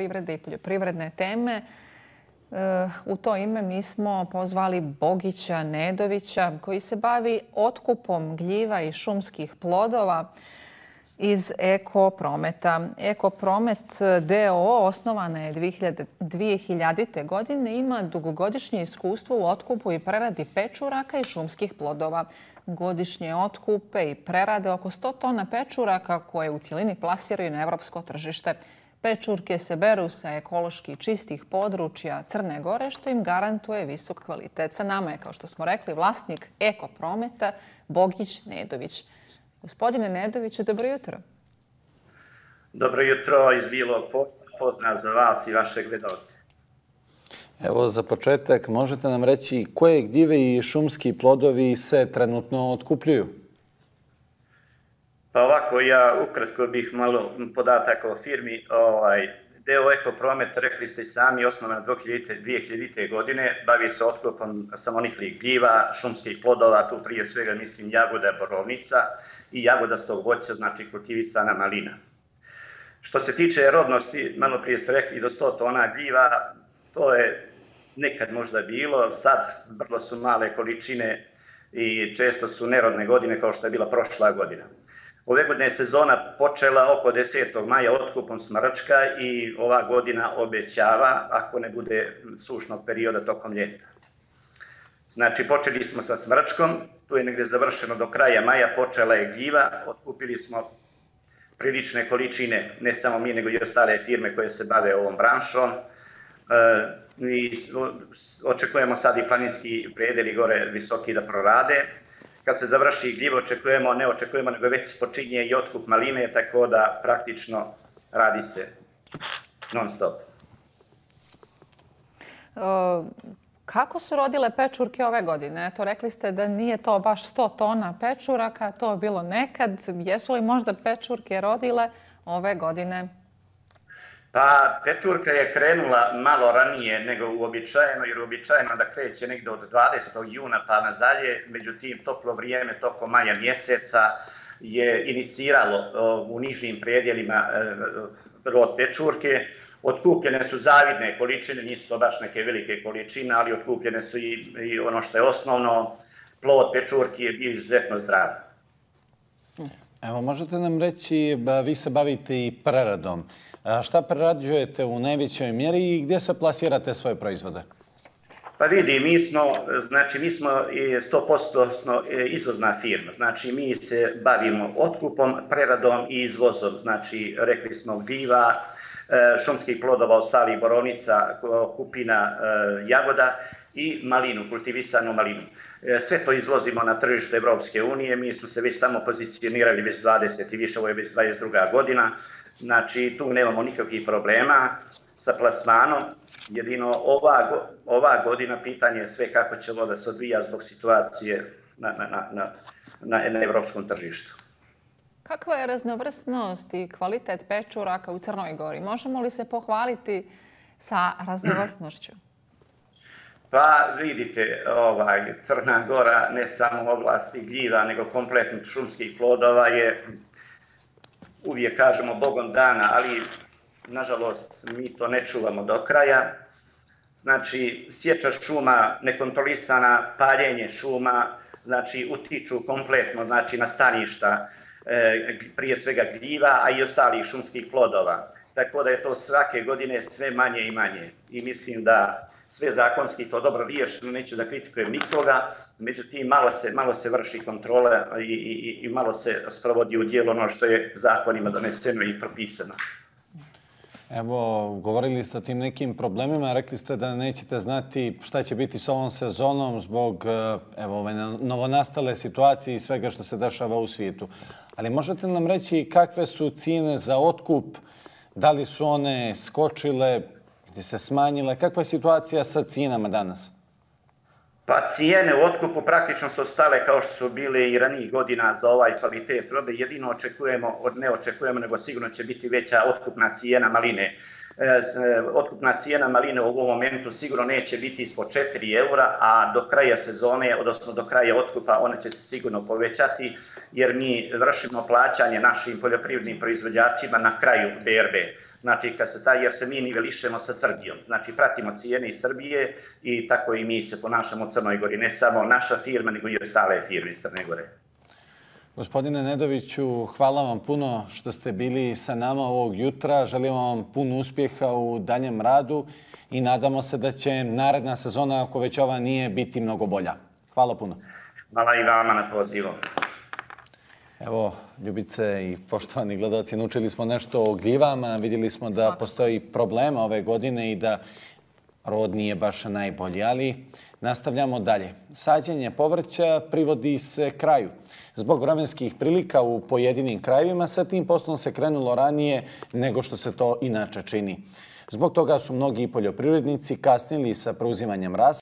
privrede i poljoprivredne teme. E, u to ime mi smo pozvali Bogića Nedovića koji se bavi otkupom gljiva i šumskih plodova iz Eko Prometa. Eko Promet osnovana je 2000. godine ima dugogodišnje iskustvo u otkupu i preradi pečuraka i šumskih plodova. Godišnje otkupe i prerade oko 100 tona pečuraka koje u cijelini plasiraju na evropsko tržište. Pečurke se beru sa ekološki čistih područja Crne Gore, što im garantuje visok kvalitet. Sa nama je, kao što smo rekli, vlasnik Eko Prometa, Bogić Nedović. Gospodine Nedoviću, dobro jutro. Dobro jutro iz Bilog. Pozdrav za vas i vaše gledalce. Evo, za početak, možete nam reći koje gljive i šumski plodovi se trenutno otkupljuju? Pa ovako, ja ukratko bih malo podataka o firmi. Ovaj, Deo Eko Promet, rekli ste sami, osnovan 2000. 2000. godine, bavi se otkopom samoniklih gljiva, šumskih plodova, tu prije svega mislim jagoda, borovnica i jagodastog voća, znači kultivisana malina. Što se tiče rodnosti, malo prije ste rekli do 100 tona gljiva, to je nekad možda bilo, sad vrlo su male količine i često su nerodne godine kao što je bila prošla godina. Ove godine je sezona počela oko 10. maja otkupom smrčka i ova godina obećava ako ne bude sušnog perioda tokom ljeta. Znači, počeli smo sa smrčkom, tu je negde završeno do kraja maja, počela je gljiva, otkupili smo prilične količine, ne samo mi, nego i ostale firme koje se bave ovom branšom. E, I očekujemo sad i planinski predeli gore visoki da prorade. Kad se završi gljivo, očekujemo, ne očekujemo, nego već počinje i otkup maline, tako da praktično radi se non stop. E, kako su rodile pečurke ove godine? Eto, rekli ste da nije to baš 100 tona pečuraka, to je bilo nekad. Jesu li možda pečurke rodile ove godine? Pa, pečurka je krenula malo ranije nego uobičajeno, jer uobičajeno da kreće negde od 20. juna pa nadalje. Međutim, toplo vrijeme, toko maja mjeseca, je iniciralo u nižim predjelima e, rod pečurke. Otkupljene su zavidne količine, nisu to baš neke velike količine, ali otkupljene su i, i ono što je osnovno, plod pečurki je bio izuzetno zdrav. Evo, možete nam reći, vi se bavite i preradom. Šta prerađujete u najvećoj mjeri i gdje se plasirate svoje proizvode? Pa vidi, mi smo, znači, mi smo e, 100% e, izvozna firma. Znači, mi se bavimo otkupom, preradom i izvozom. Znači, rekli smo gljiva, e, šumskih plodova, ostalih boronica, kupina, jagoda i malinu, kultivisanu malinu. E, sve to izvozimo na tržište Evropske unije. Mi smo se već tamo pozicionirali već 20 i više, ovo je već 22. godina. Znači, tu nemamo nikakvih problema sa plasmanom. Jedino ova, ova godina pitanje je sve kako će voda se odvija zbog situacije na, na, na, na, na, na evropskom tržištu. Kakva je raznovrsnost i kvalitet pečuraka u Crnoj Gori? Možemo li se pohvaliti sa raznovrsnošću? Pa vidite, ovaj, Crna Gora ne samo oblasti gljiva, nego kompletnih šumskih plodova je, uvijek kažemo, bogom dana, ali nažalost mi to ne čuvamo do kraja. Znači, sjeća šuma, nekontrolisana paljenje šuma, znači utiču kompletno znači, na staništa, E, prije svega gljiva, a i ostalih šumskih plodova. Tako da je to svake godine sve manje i manje. I mislim da sve zakonski to dobro riješeno, neću da kritikujem nikoga, međutim malo se, malo se vrši kontrole i, i, i malo se sprovodi u dijelo ono što je zakonima doneseno i propisano. Evo, govorili ste o tim nekim problemima, rekli ste da nećete znati šta će biti s ovom sezonom zbog eh, evo, ove novonastale situacije i svega što se dešava u svijetu. Ali možete nam reći kakve su cijene za otkup, da li su one skočile, vrednosti se smanjile, kakva je situacija sa cijenama danas? Pa cijene u otkupu praktično su ostale kao što su bile i ranijih godina za ovaj kvalitet robe. Jedino očekujemo, od ne očekujemo, nego sigurno će biti veća otkupna cijena maline. E, otkupna cijena maline u ovom momentu sigurno neće biti ispod 4 eura, a do kraja sezone, odnosno do kraja otkupa, ona će se sigurno povećati, jer mi vršimo plaćanje našim poljoprivrednim proizvođačima na kraju DRB. Znači, kad se taj, jer se mi nivelišemo sa Srbijom. Znači, pratimo cijene iz Srbije i tako i mi se ponašamo u Crnoj Gori. Ne samo naša firma, nego i ostale firme iz Crne Gore. Gospodine Nedoviću, hvala vam puno što ste bili sa nama ovog jutra. Želim vam puno uspjeha u danjem radu i nadamo se da će naredna sezona, ako već ova nije, biti mnogo bolja. Hvala puno. Hvala i vama na pozivu. Evo, Ljubice i poštovani gledalci, naučili smo nešto o gljivama. Vidjeli smo da postoji problema ove godine i da rod nije baš najbolji, ali nastavljamo dalje. Sađenje povrća privodi se kraju. Zbog vremenskih prilika u pojedinim krajevima sa tim poslom se krenulo ranije nego što se to inače čini. Zbog toga su mnogi poljoprivrednici kasnili sa preuzimanjem rasa